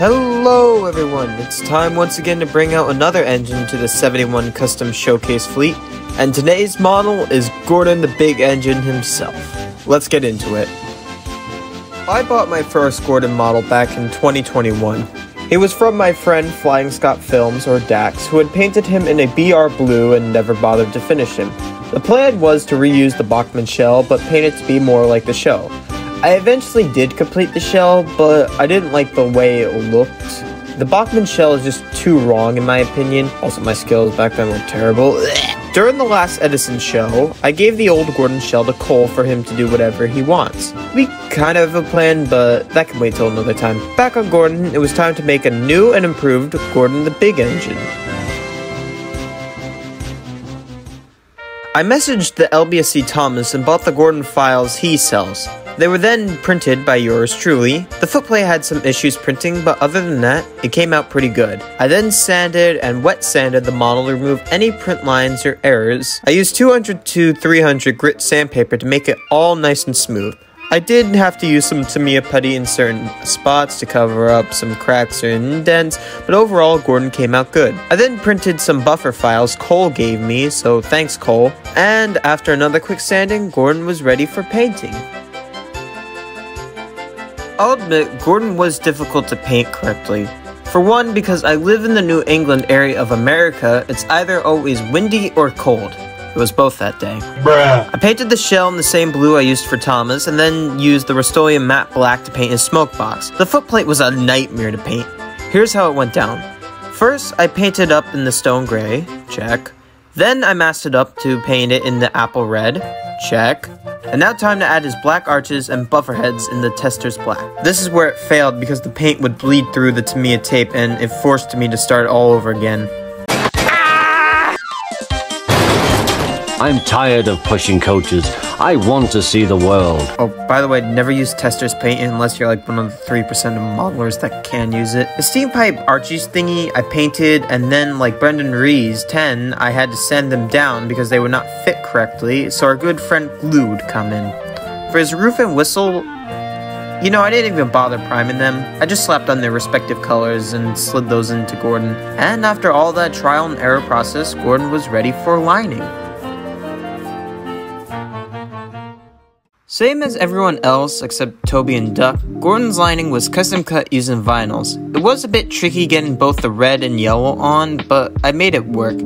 Hello everyone, it's time once again to bring out another engine to the 71 Custom Showcase fleet, and today's model is Gordon the Big Engine himself. Let's get into it. I bought my first Gordon model back in 2021. It was from my friend Flying Scott Films, or Dax, who had painted him in a BR blue and never bothered to finish him. The plan was to reuse the Bachmann shell, but paint it to be more like the show. I eventually did complete the shell, but I didn't like the way it looked. The Bachmann shell is just too wrong in my opinion. Also, my skills back then were terrible. During the last Edison show, I gave the old Gordon shell to Cole for him to do whatever he wants. We kind of have a plan, but that can wait till another time. Back on Gordon, it was time to make a new and improved Gordon the Big Engine. I messaged the LBSC Thomas and bought the Gordon files he sells. They were then printed by yours truly. The footplate had some issues printing, but other than that, it came out pretty good. I then sanded and wet sanded the model to remove any print lines or errors. I used 200 to 300 grit sandpaper to make it all nice and smooth. I did have to use some Tamiya putty in certain spots to cover up some cracks or indents, but overall Gordon came out good. I then printed some buffer files Cole gave me, so thanks Cole. And after another quick sanding, Gordon was ready for painting. I'll admit, Gordon was difficult to paint correctly. For one, because I live in the New England area of America, it's either always windy or cold. It was both that day. Bruh. I painted the shell in the same blue I used for Thomas, and then used the Rust-Oleum matte black to paint his smoke box. The footplate was a nightmare to paint. Here's how it went down. First, I painted up in the stone gray, check. Then I masked it up to paint it in the apple red, check. And now time to add his black arches and buffer heads in the Testors black. This is where it failed because the paint would bleed through the Tamiya tape and it forced me to start all over again. I'm tired of pushing coaches. I want to see the world. Oh, by the way, never use Testors paint unless you're like one of the 3% of modelers that can use it. The steam pipe Archie's thingy I painted, and then like Brendan Rees 10, I had to sand them down because they would not fit correctly, so our good friend Glue would come in. For his roof and whistle, you know, I didn't even bother priming them. I just slapped on their respective colors and slid those into Gordon. And after all that trial and error process, Gordon was ready for lining. Same as everyone else except Toby and Duck, Gordon's lining was custom cut using vinyls. It was a bit tricky getting both the red and yellow on, but I made it work.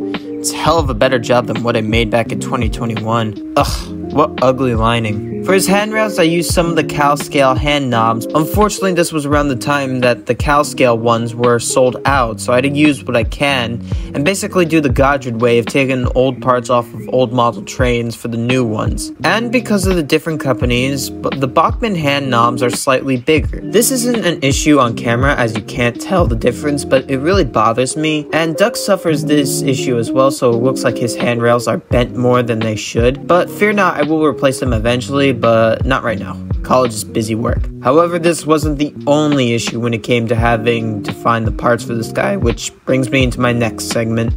It's hell of a better job than what I made back in 2021. Ugh, what ugly lining. For his handrails, I used some of the cow CalScale hand knobs. Unfortunately, this was around the time that the cow CalScale ones were sold out, so I had to use what I can, and basically do the Godred way of taking old parts off of old model trains for the new ones. And because of the different companies, the Bachmann hand knobs are slightly bigger. This isn't an issue on camera as you can't tell the difference, but it really bothers me. And Duck suffers this issue as well, so it looks like his handrails are bent more than they should. But fear not, I will replace them eventually, but not right now. College is busy work. However, this wasn't the only issue when it came to having to find the parts for this guy, which brings me into my next segment.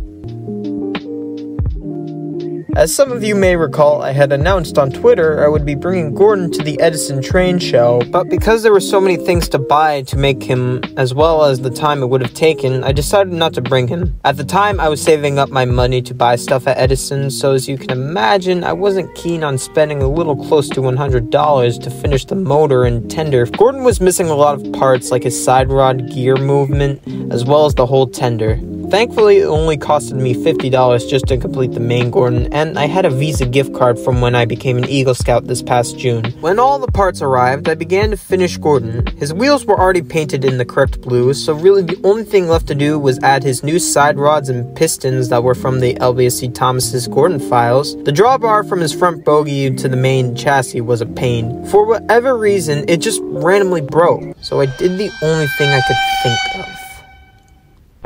As some of you may recall, I had announced on Twitter I would be bringing Gordon to the Edison train show, but because there were so many things to buy to make him, as well as the time it would have taken, I decided not to bring him. At the time, I was saving up my money to buy stuff at Edison, so as you can imagine, I wasn't keen on spending a little close to $100 to finish the motor and tender. Gordon was missing a lot of parts like his side rod gear movement, as well as the whole tender. Thankfully, it only costed me $50 just to complete the main Gordon, and I had a Visa gift card from when I became an Eagle Scout this past June. When all the parts arrived, I began to finish Gordon. His wheels were already painted in the correct blue, so really the only thing left to do was add his new side rods and pistons that were from the LBSC Thomas's Gordon files. The drawbar from his front bogie to the main chassis was a pain. For whatever reason, it just randomly broke, so I did the only thing I could think of.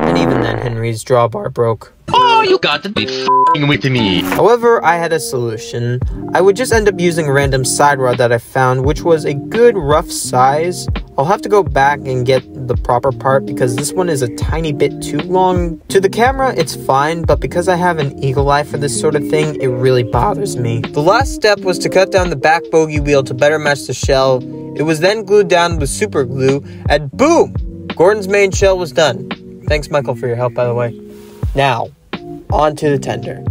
And even then, Henry's drawbar broke. Oh, you got to be f***ing with me. However, I had a solution. I would just end up using a random side rod that I found, which was a good rough size. I'll have to go back and get the proper part because this one is a tiny bit too long. To the camera, it's fine, but because I have an eagle eye for this sort of thing, it really bothers me. The last step was to cut down the back bogey wheel to better match the shell. It was then glued down with super glue, and boom! Gordon's main shell was done. Thanks, Michael, for your help, by the way. Now, on to the tender.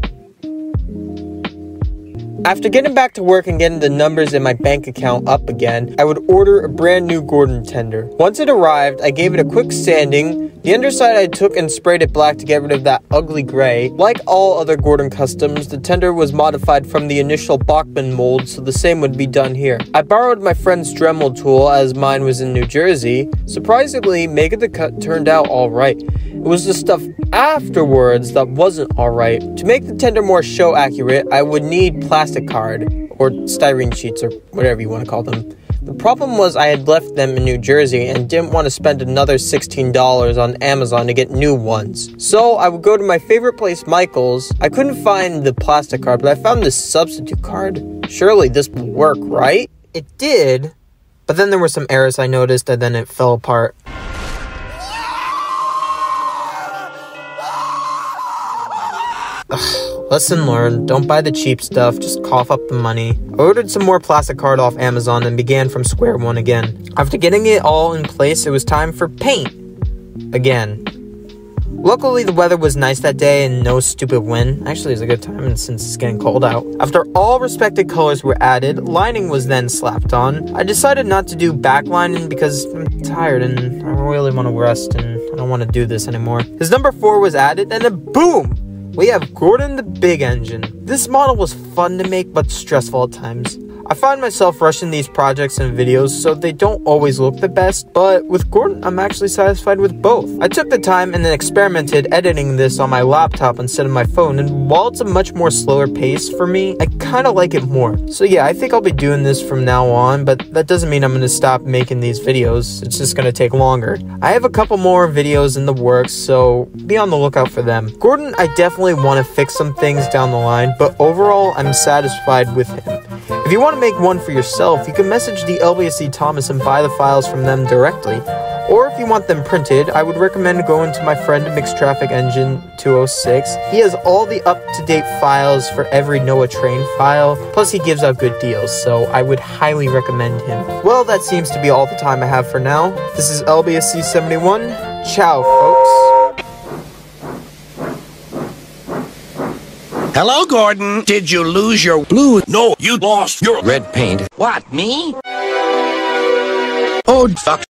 After getting back to work and getting the numbers in my bank account up again, I would order a brand new Gordon tender. Once it arrived, I gave it a quick sanding. The underside I took and sprayed it black to get rid of that ugly gray. Like all other Gordon customs, the tender was modified from the initial Bachmann mold, so the same would be done here. I borrowed my friend's Dremel tool as mine was in New Jersey. Surprisingly, making the cut turned out alright. It was the stuff afterwards that wasn't alright. To make the tender more show accurate, I would need plastic card, or styrene sheets, or whatever you want to call them. The problem was I had left them in New Jersey and didn't want to spend another $16 on Amazon to get new ones. So I would go to my favorite place, Michael's. I couldn't find the plastic card, but I found this substitute card. Surely this would work, right? It did, but then there were some errors I noticed and then it fell apart. Lesson learned, don't buy the cheap stuff, just cough up the money. I ordered some more plastic card off Amazon and began from square one again. After getting it all in place, it was time for paint. Again. Luckily, the weather was nice that day and no stupid wind. Actually, it's a good time since it's getting cold out. After all respected colors were added, lining was then slapped on. I decided not to do backlining because I'm tired and I really want to rest and I don't want to do this anymore. His number 4 was added and then boom! We have Gordon the Big Engine. This model was fun to make but stressful at times. I find myself rushing these projects and videos so they don't always look the best, but with Gordon, I'm actually satisfied with both. I took the time and then experimented editing this on my laptop instead of my phone, and while it's a much more slower pace for me, I kind of like it more. So yeah, I think I'll be doing this from now on, but that doesn't mean I'm to stop making these videos. It's just to take longer. I have a couple more videos in the works, so be on the lookout for them. Gordon, I definitely want to fix some things down the line, but overall, I'm satisfied with him. If you want to make one for yourself, you can message the LBSC Thomas and buy the files from them directly. Or if you want them printed, I would recommend going to my friend Mixed Traffic Engine 206. He has all the up-to-date files for every Noah Train file, plus he gives out good deals, so I would highly recommend him. Well, that seems to be all the time I have for now. This is LBSC 71. Ciao, folks. Hello, Gordon. Did you lose your blue? No, you lost your red paint. What, me? Oh, fuck.